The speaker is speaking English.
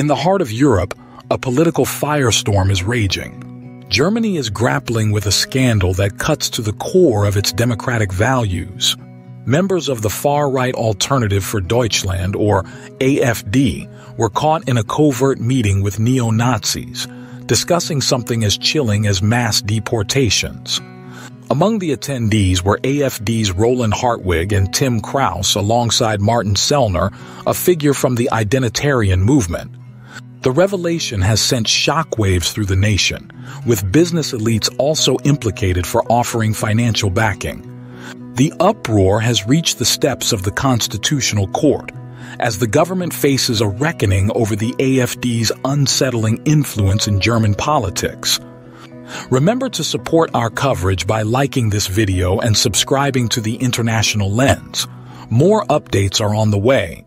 In the heart of Europe, a political firestorm is raging. Germany is grappling with a scandal that cuts to the core of its democratic values. Members of the far-right Alternative für Deutschland, or AFD, were caught in a covert meeting with neo-Nazis, discussing something as chilling as mass deportations. Among the attendees were AFD's Roland Hartwig and Tim Krause alongside Martin Sellner, a figure from the identitarian movement. The revelation has sent shockwaves through the nation, with business elites also implicated for offering financial backing. The uproar has reached the steps of the Constitutional Court, as the government faces a reckoning over the AFD's unsettling influence in German politics. Remember to support our coverage by liking this video and subscribing to the International Lens. More updates are on the way,